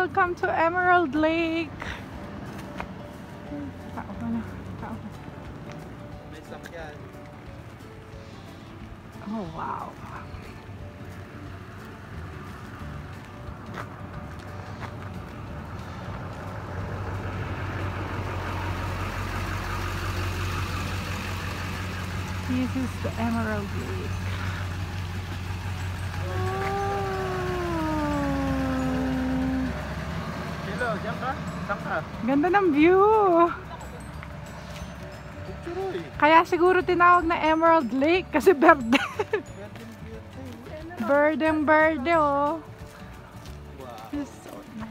Welcome to Emerald Lake. Oh, wow. This is the Emerald Lake. Ganda ng view. Kaya siguro tinawag na Emerald Lake kasi verde. Verde, verde oh. Wow. This is so nice.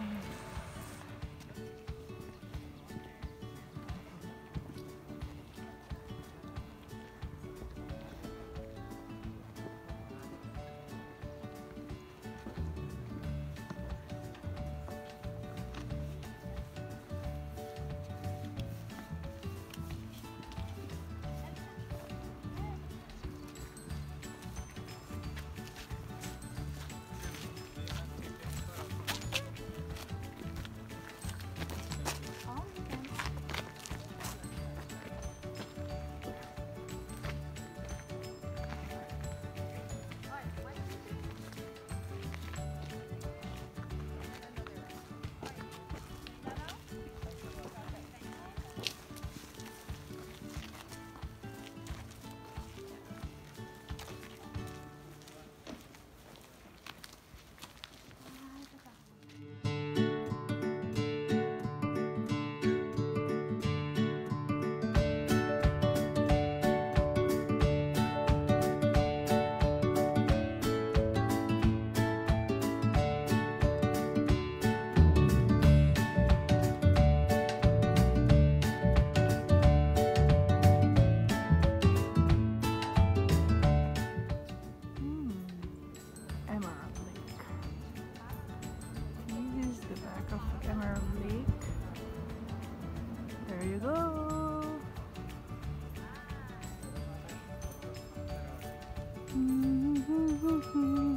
Mm-hmm.